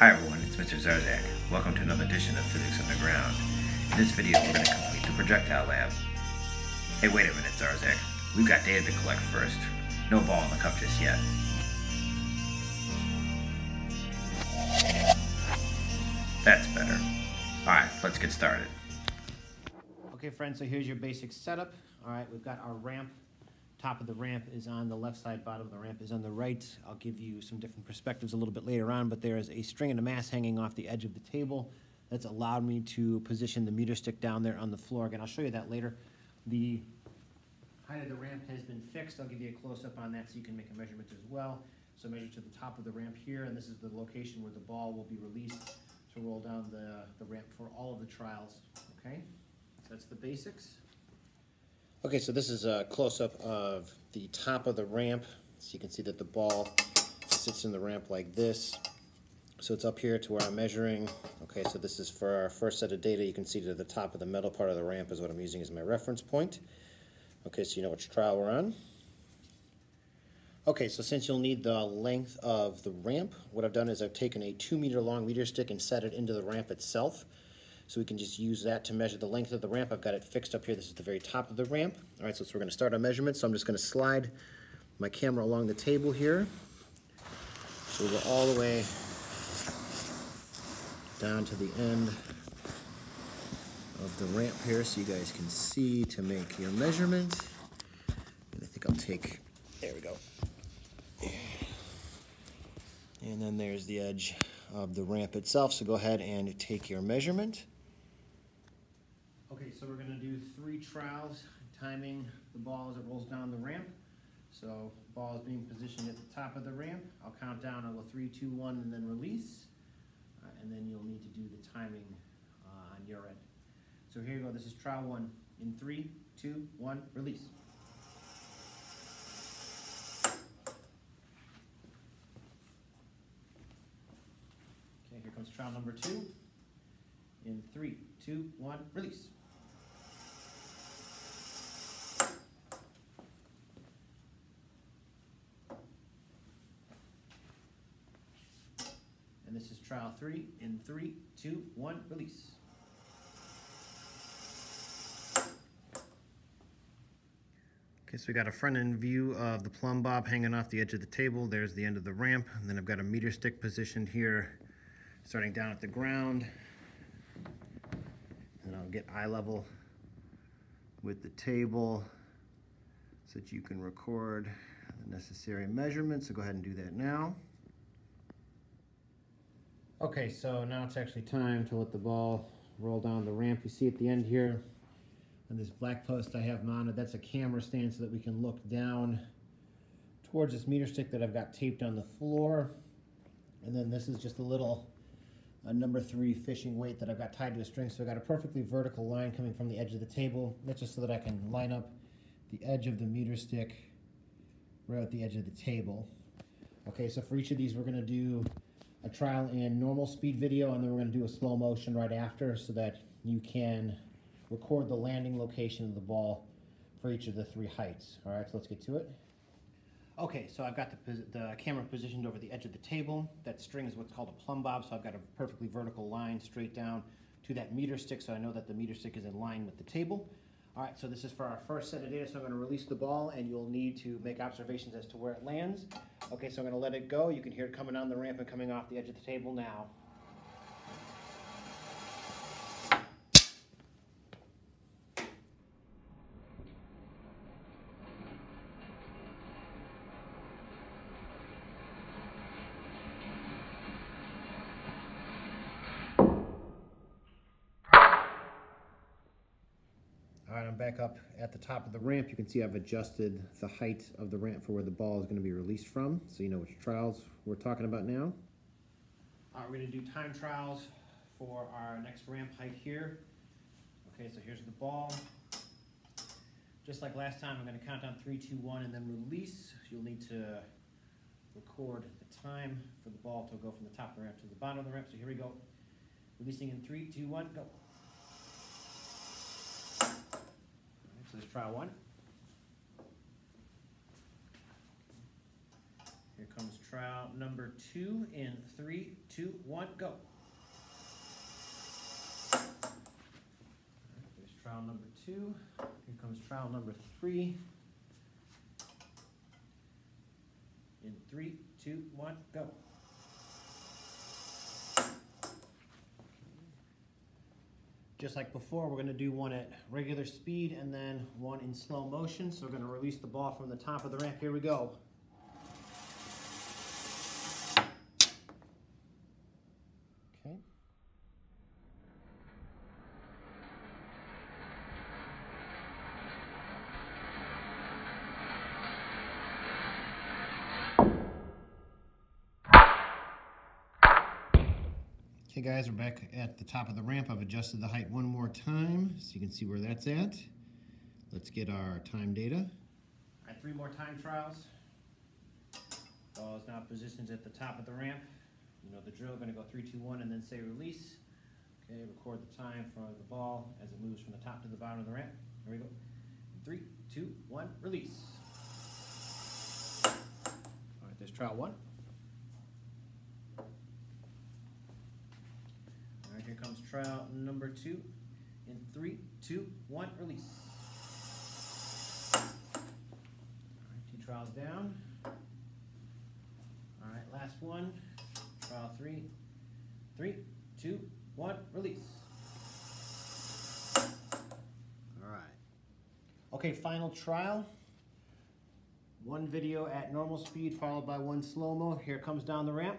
Hi everyone, it's Mr. Szarzak. Welcome to another edition of Physics Underground. In this video, we're going to complete the projectile lab. Hey, wait a minute, Szarzak. We've got data to collect first. No ball in the cup just yet. That's better. Alright, let's get started. Okay, friends, so here's your basic setup. All right, we've got our ramp. Top of the ramp is on the left side, bottom of the ramp is on the right. I'll give you some different perspectives a little bit later on, but there is a string and a mass hanging off the edge of the table. That's allowed me to position the meter stick down there on the floor. Again, I'll show you that later. The height of the ramp has been fixed. I'll give you a close-up on that so you can make a measurement as well. So measure to the top of the ramp here, and this is the location where the ball will be released to roll down the, the ramp for all of the trials, okay? So that's the basics. Okay, so this is a close-up of the top of the ramp. So you can see that the ball sits in the ramp like this. So it's up here to where I'm measuring. Okay, so this is for our first set of data. You can see that the top of the metal part of the ramp is what I'm using as my reference point. Okay, so you know which trial we're on. Okay, so since you'll need the length of the ramp, what I've done is I've taken a two meter long meter stick and set it into the ramp itself. So we can just use that to measure the length of the ramp. I've got it fixed up here. This is the very top of the ramp. All right, so, so we're gonna start our measurement. So I'm just gonna slide my camera along the table here. So we go all the way down to the end of the ramp here so you guys can see to make your measurement. And I think I'll take, there we go. And then there's the edge of the ramp itself. So go ahead and take your measurement. So we're gonna do three trials, timing the ball as it rolls down the ramp. So ball is being positioned at the top of the ramp. I'll count down, I'll go three, two, one, and then release. Uh, and then you'll need to do the timing uh, on your end. So here you go, this is trial one. In three, two, one, release. Okay, here comes trial number two. In three, two, one, release. Trial three. In three, two, one, release. Okay, so we got a front end view of the plumb bob hanging off the edge of the table. There's the end of the ramp. And then I've got a meter stick positioned here, starting down at the ground. And I'll get eye level with the table so that you can record the necessary measurements. So go ahead and do that now. Okay, so now it's actually time to let the ball roll down the ramp. You see at the end here, on this black post I have mounted, that's a camera stand so that we can look down towards this meter stick that I've got taped on the floor. And then this is just a little a number three fishing weight that I've got tied to a string. So I've got a perfectly vertical line coming from the edge of the table. That's just so that I can line up the edge of the meter stick right at the edge of the table. Okay, so for each of these, we're gonna do a trial in normal speed video and then we're gonna do a slow motion right after so that you can record the landing location of the ball for each of the three heights. All right, so let's get to it. Okay, so I've got the, the camera positioned over the edge of the table. That string is what's called a plumb bob, so I've got a perfectly vertical line straight down to that meter stick, so I know that the meter stick is in line with the table. All right, so this is for our first set of data, so I'm gonna release the ball and you'll need to make observations as to where it lands. Okay, so I'm gonna let it go. You can hear it coming down the ramp and coming off the edge of the table now. Back up at the top of the ramp. You can see I've adjusted the height of the ramp for where the ball is going to be released from, so you know which trials we're talking about now. All right, we're going to do time trials for our next ramp height here. Okay, so here's the ball. Just like last time, I'm going to count down three, two, one, and then release. You'll need to record the time for the ball to go from the top of the ramp to the bottom of the ramp. So here we go. Releasing in three, two, one, go. So let's try one. Here comes trial number two in three, two, one, go. Right, There's trial number two. Here comes trial number three. In three, two, one, go. Just like before, we're gonna do one at regular speed and then one in slow motion. So we're gonna release the ball from the top of the ramp. Here we go. Okay. Okay guys, we're back at the top of the ramp. I've adjusted the height one more time so you can see where that's at. Let's get our time data. I three more time trials. Ball is now positioned at the top of the ramp. You know the drill, gonna go three, two, one, and then say release. Okay, record the time for the ball as it moves from the top to the bottom of the ramp. Here we go. Three, two, one, release. All right, there's trial one. All right, here comes trial number two. In three, two, one, release. All right, two trials down. All right, last one. Trial three. Three, two, one, release. All right. Okay, final trial. One video at normal speed followed by one slow-mo. Here comes down the ramp.